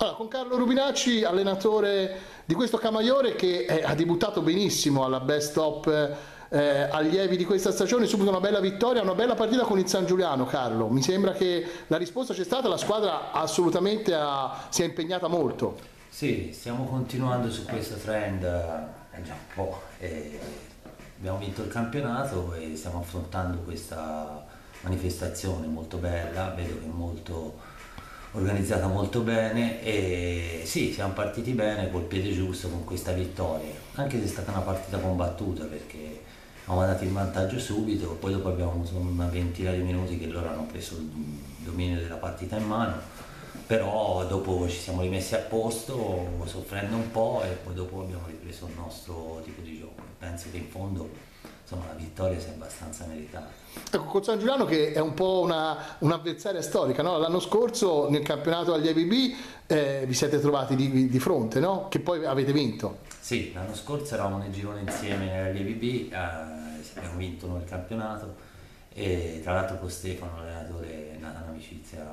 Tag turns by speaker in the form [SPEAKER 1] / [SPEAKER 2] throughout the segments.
[SPEAKER 1] Allora, con Carlo Rubinacci, allenatore di questo Camaiore che eh, ha debuttato benissimo alla best top eh, allievi di questa stagione, subito una bella vittoria, una bella partita con il San Giuliano, Carlo. Mi sembra che la risposta c'è stata, la squadra assolutamente ha, si è impegnata molto.
[SPEAKER 2] Sì, stiamo continuando su questo trend eh, già un po'. Eh, abbiamo vinto il campionato e stiamo affrontando questa manifestazione molto bella, vedo che è molto organizzata molto bene e sì, siamo partiti bene col piede giusto con questa vittoria, anche se è stata una partita combattuta perché abbiamo dato il vantaggio subito, poi dopo abbiamo avuto una ventina di minuti che loro hanno preso il dominio della partita in mano, però dopo ci siamo rimessi a posto soffrendo un po' e poi dopo abbiamo ripreso il nostro tipo di gioco. Penso che in fondo insomma, la vittoria sia abbastanza meritata.
[SPEAKER 1] Ecco, con San Giuliano che è un po' una, un'avversaria storica, no? l'anno scorso nel campionato agli ABB eh, vi siete trovati di, di fronte, no? che poi avete vinto.
[SPEAKER 2] Sì, l'anno scorso eravamo nel girone insieme agli ABB, eh, abbiamo vinto noi il campionato e tra l'altro con Stefano, l'allenatore, è nata un'amicizia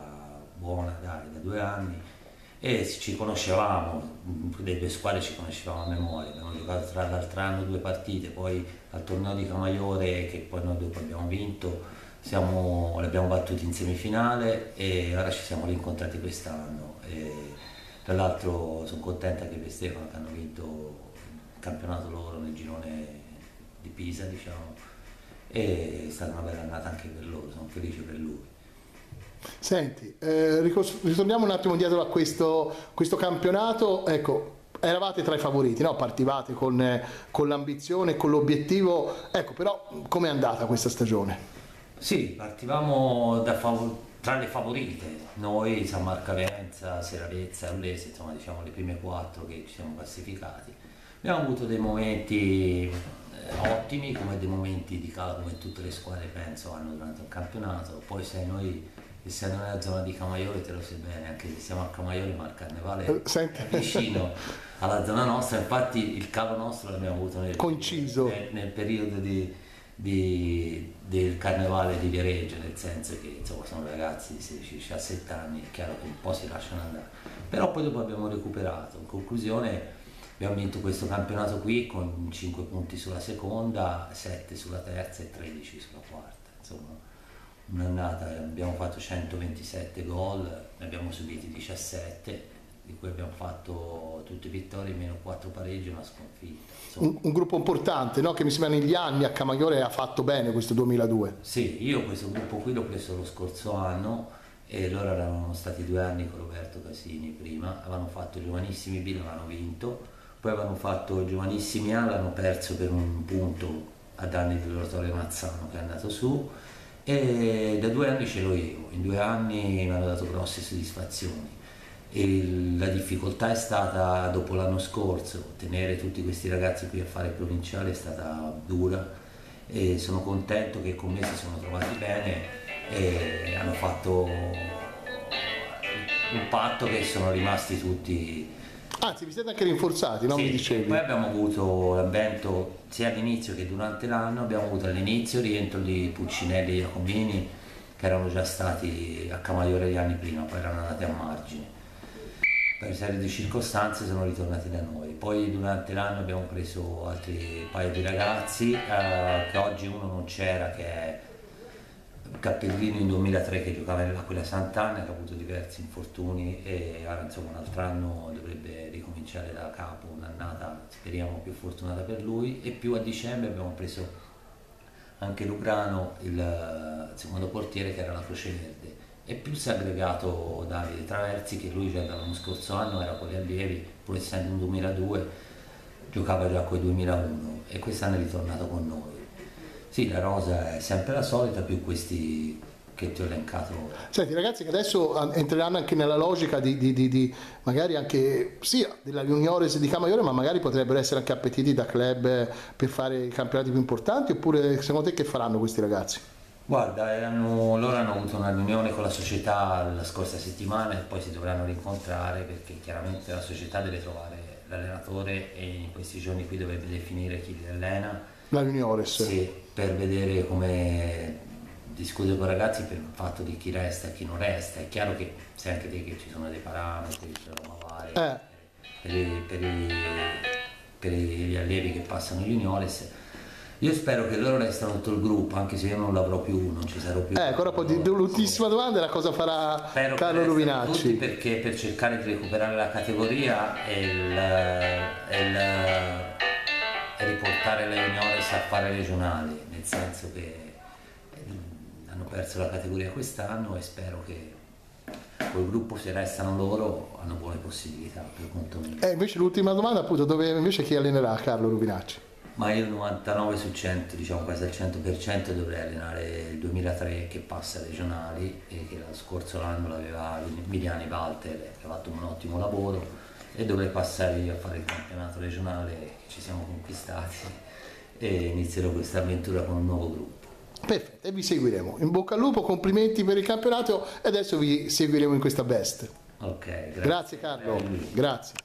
[SPEAKER 2] buona dai, da due anni e ci conoscevamo, le due squadre ci conoscevamo a memoria, abbiamo giocato tra l'altro anno due partite, poi al torneo di Camaiore che poi noi dopo abbiamo vinto, siamo, abbiamo battuti in semifinale e ora ci siamo rincontrati quest'anno. tra l'altro sono contenta che per Stefano che hanno vinto il campionato loro nel girone di Pisa diciamo, e è stata una bella annata anche per loro, sono felice per lui.
[SPEAKER 1] Senti, eh, ritorniamo un attimo indietro a questo, questo campionato, ecco, eravate tra i favoriti, no? partivate con, con l'ambizione con l'obiettivo, ecco però com'è andata questa stagione?
[SPEAKER 2] Sì, partivamo fav tra le favorite, noi San Marcavenza, Seravezza, Allese, insomma diciamo le prime quattro che ci siamo classificati. Abbiamo avuto dei momenti eh, ottimi come dei momenti di calo come tutte le squadre penso hanno durante un campionato, poi se noi essendo nella zona di Camaiore te lo sai bene, anche se siamo a Camaiore ma il carnevale è eh, vicino alla zona nostra, infatti il cavo nostro l'abbiamo avuto nel, nel, nel periodo di, di, del carnevale di Viareggio, nel senso che insomma sono ragazzi di 16-17 anni, è chiaro che un po' si lasciano andare, però poi dopo abbiamo recuperato, in conclusione abbiamo vinto questo campionato qui con 5 punti sulla seconda, 7 sulla terza e 13 sulla quarta, insomma un'annata abbiamo fatto 127 gol, ne abbiamo subiti 17, di cui abbiamo fatto tutte vittorie, meno 4 pareggi e una sconfitta.
[SPEAKER 1] Un, un, gruppo importante no? che mi sembra negli anni a Camaiore ha fatto bene questo 2002.
[SPEAKER 2] Sì, io questo gruppo qui l'ho preso lo scorso anno e loro erano stati due anni con Roberto Casini prima, avevano fatto i giovanissimi B, l'avevano vinto, poi avevano fatto i giovanissimi A, l'hanno perso per un punto a danni dell'oratorio Mazzano che è andato su e da due anni ce l'ho io, in due anni mi hanno dato grosse soddisfazioni. E la difficoltà è stata dopo l'anno scorso, tenere tutti questi ragazzi qui a fare il provinciale è stata dura e sono contento che con me si sono trovati bene e hanno fatto un patto che sono rimasti tutti
[SPEAKER 1] Anzi, vi siete anche rinforzati, no?
[SPEAKER 2] Sì,
[SPEAKER 1] Mi dicevi.
[SPEAKER 2] Poi abbiamo avuto l'avvento sia all'inizio che durante l'anno, abbiamo avuto all'inizio il rientro di Puccinelli e Iacomini che erano già stati a Camaiore gli anni prima, poi erano andati a margine. Per serie di circostanze sono ritornati da noi. Poi durante l'anno abbiamo preso altri paio di ragazzi, eh, che oggi uno non c'era, che è Cappellino in 2003 che giocava nell'Aquila Sant'Anna, che ha avuto diversi infortuni e ora insomma un altro anno dovrebbe ricominciare da capo, un'annata speriamo più fortunata per lui. E più a dicembre abbiamo preso anche Lugrano, il secondo portiere che era la Croce Verde. E più si è aggregato Davide Traversi che lui già dall'anno scorso anno era con gli allievi, pur essendo un 2002 giocava già con i 2001 e quest'anno è ritornato con noi sì, la rosa è sempre la solita, più questi che ti ho elencato.
[SPEAKER 1] Senti ragazzi che adesso entreranno anche nella logica di, di, di, di magari anche sia della juniores di Camaiore ma magari potrebbero essere anche appetiti da club per fare i campionati più importanti oppure secondo te che faranno questi ragazzi?
[SPEAKER 2] Guarda, erano, loro hanno avuto una riunione con la società la scorsa settimana e poi si dovranno rincontrare perché chiaramente la società deve trovare l'allenatore e in questi giorni qui dovrebbe definire chi li allena
[SPEAKER 1] la Juniores.
[SPEAKER 2] Sì, per vedere come discuto con i ragazzi per il fatto di chi resta e chi non resta. È chiaro che sai anche te che ci sono dei parametri, ci sono vari
[SPEAKER 1] Eh.
[SPEAKER 2] per, i- per i- per gli allievi che passano juniores. Io spero che loro restano tutto il gruppo, anche se io non l'avrò più, non ci sarò più.
[SPEAKER 1] Ecco, ora poi di- l'ultimissima domanda è la cosa farà
[SPEAKER 2] Spero
[SPEAKER 1] Carlo Ruvinacci.
[SPEAKER 2] perché per cercare di recuperare la categoria e, il, il- riportare le juniores a fare regionali, nel senso che eh, hanno perso la categoria quest'anno e spero che col gruppo se restano loro hanno buone possibilità per conto mio.
[SPEAKER 1] E invece l'ultima domanda appunto dove invece chi allenerà Carlo Ruvinacci?
[SPEAKER 2] Ma io il 99 su 100, diciamo quasi al 100% dovrei allenare il 2003 che passa ai regionali e che lo scorso anno l'aveva Miliani Walter che ha fatto un ottimo lavoro e dovrei passare io a fare il campionato regionale che ci siamo conquistati e inizierò questa avventura con un nuovo gruppo.
[SPEAKER 1] Perfetto, e vi seguiremo. In bocca al lupo, complimenti per il campionato e adesso vi seguiremo in questa best.
[SPEAKER 2] Ok, grazie.
[SPEAKER 1] Grazie Carlo, grazie.